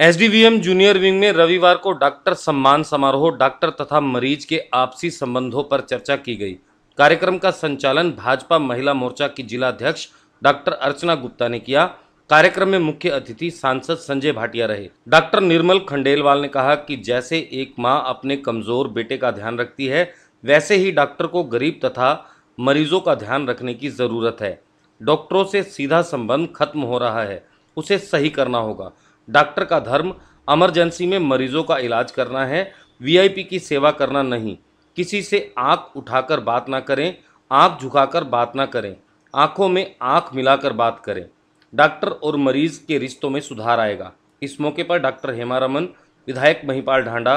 एसडीवीएम junior wing में रविवार को डॉक्टर सम्मान समारोह, डॉक्टर तथा मरीज़ के आपसी संबंधों पर चर्चा की गई। कार्यक्रम का संचालन भाजपा महिला मोर्चा की जिला अध्यक्ष डॉक्टर अर्चना गुप्ता ने किया। कार्यक्रम में मुख्य अतिथि सांसद संजय भाटिया रहे। डॉक्टर निर्मल खंडेलवाल ने कहा कि जैसे एक माँ अपने कमज़ोर बेटे का ध्यान रखती है, वैसे ही डॉक्टर को गरीब तथा मरीजों का ध्यान रखने की ज़रूरत है। डॉक्टरों से सीधा संबंध खत्म हो रहा है, उसे सही करना होगा। डॉक्टर का धर्म, इमरजेंसी में मरीजों का इलाज करना है, वीआईपी की सेवा करना नहीं। किसी से आँख उठाकर बात ना करें, आँख झुकाकर बात ना करें, आँखों में आँख मिलाकर बात करें। डॉक्टर और मरीज़ के रिश्तों में सुधार आएगा। इस मौके पर डॉक्टर हेमा रमन, विधायक महिपाल ढांडा,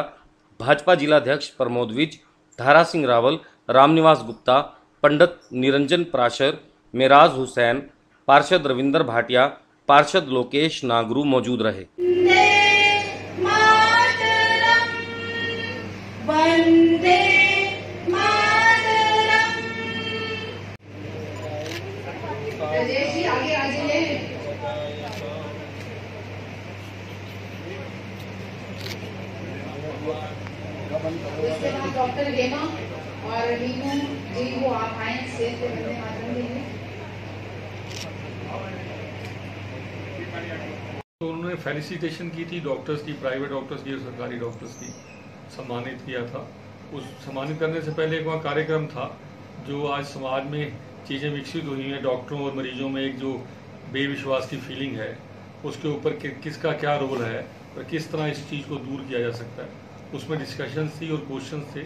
भाजपा जिलाध्यक्ष प्रमोद विज, धारा सिंह रावल, रामनिवास गुप्ता, पंडित निरंजन प्राशर, मेराज हुसैन, पार्षद रविंदर भाटिया पार्षद लोकेश नागरू मौजूद रहे। वंदे मातरम् वंदे मातरम्। राजेश जी आगे आ जाइए। इसके बाद डॉक्टर हेमा और नीनू जी वो आप आए पे वंदे मातरम देंगे तो उन्होंने फेलिसिटेशन की थी डॉक्टर्स की प्राइवेट डॉक्टर्स की और सरकारी डॉक्टर्स की सम्मानित किया था। उस सम्मानित करने से पहले एक वहाँ कार्यक्रम था जो आज समाज में चीज़ें विकसित हुई हैं डॉक्टरों और मरीजों में एक जो बेविश्वास की फीलिंग है उसके ऊपर कि, किसका क्या रोल है और किस तरह इस चीज़ को दूर किया जा सकता है। उसमें डिस्कशंस थी और क्वेश्चन थे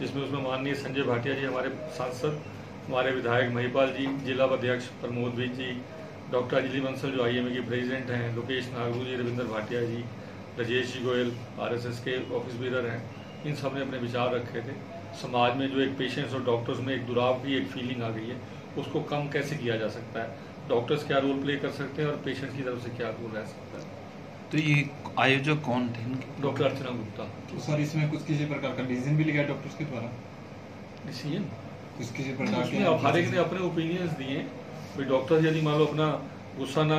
जिसमें उसमें माननीय संजय भाटिया जी हमारे सांसद हमारे विधायक महिपाल जी जिला अध्यक्ष प्रमोद विज जी डॉक्टर अंजलि बंसल जो आईएमए के प्रेसिडेंट हैं लोकेश नागरू जी रविंदर भाटिया जी राजेश जी गोयल आरएसएस के ऑफ़िस बीरर हैं इन सबने अपने विचार रखे थे। समाज में जो एक पेशेंट्स और डॉक्टर्स में एक दुराव की एक फीलिंग आ गई है उसको कम कैसे किया जा सकता है? डॉक्टर्स क्या रोल प्ले कर सकते हैं और पेशेंट्स की तरफ़ से क्या रोल रह सकता है? तो ये आयोजक कौन थे डॉक्टर अर्चना गुप्ता। तो सर इसमें कुछ किसी प्रकार का डिसीज़न भी लिखा है डॉक्टर्स के द्वारा? डिसीज़न कुछ किसी प्रकार हर एक ने अपने ओपिनियंस दिए। भाई डॉक्टर यदि मान लो अपना गुस्सा ना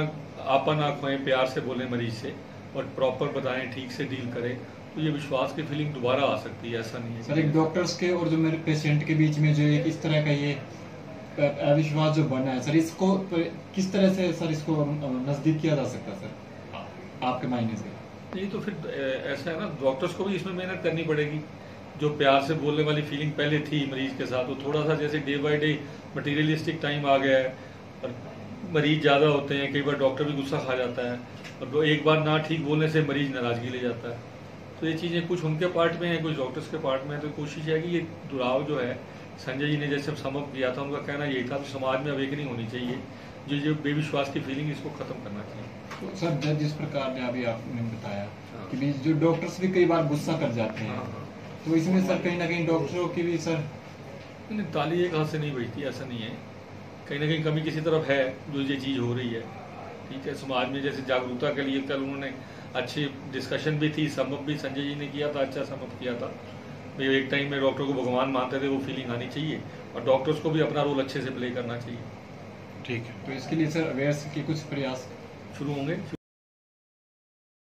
आपा ना खोएँ प्यार से बोले मरीज़ से और प्रॉपर बताएँ ठीक से डील करें तो ये विश्वास की फीलिंग दोबारा आ सकती है ऐसा नहीं है सर एक डॉक्टर्स के और जो मेरे पेशेंट के बीच में जो एक इस तरह का ये अविश्वास जो बना है सर इसको किस तरह से सर इसको नज़दीक किया जा सकता है सर? आपके मायने से। नहीं तो फिर ऐसा है ना डॉक्टर्स को भी इसमें मेहनत करनी पड़ेगी। जो प्यार से बोलने वाली फीलिंग पहले थी मरीज़ के साथ वो थोड़ा सा जैसे day by day materialistic time आ गया है और मरीज़ ज़्यादा होते हैं कई बार डॉक्टर भी गुस्सा खा जाता है और एक बार ना ठीक बोलने से मरीज़ नाराज़गी ले जाता है तो ये चीज़ें कुछ उनके पार्ट में है कुछ डॉक्टर्स के पार्ट में है तो कोशिश है कि ये दुराव जो है संजय जी ने जैसे समअप किया था उनका कहना यही था कि समाज में अवेकनिंग होनी चाहिए जो जो बेविश्वास की फीलिंग इसको ख़त्म करना चाहिए तो सर जब जिस प्रकार ने अभी आपने बताया हाँ। कि भी जो डॉक्टर्स भी कई बार गुस्सा कर जाते हाँ, हैं हाँ। तो इसमें सर कहीं ना कहीं डॉक्टरों की भी सर नहीं ताली एक हाथ से नहीं बजती ऐसा नहीं है कहीं ना कहीं कमी किसी तरफ़ है जो ये चीज़ हो रही है। ठीक है समाज में जैसे जागरूकता के लिए कल उन्होंने अच्छी डिस्कशन भी थी समअप भी संजय जी ने किया था अच्छा समअप किया था। भाई एक टाइम में डॉक्टर को भगवान मानते थे वो फीलिंग आनी चाहिए और डॉक्टर्स को भी अपना रोल अच्छे से प्ले करना चाहिए। ठीक है तो इसके लिए सर अवेयर के कुछ प्रयास शुरू होंगे।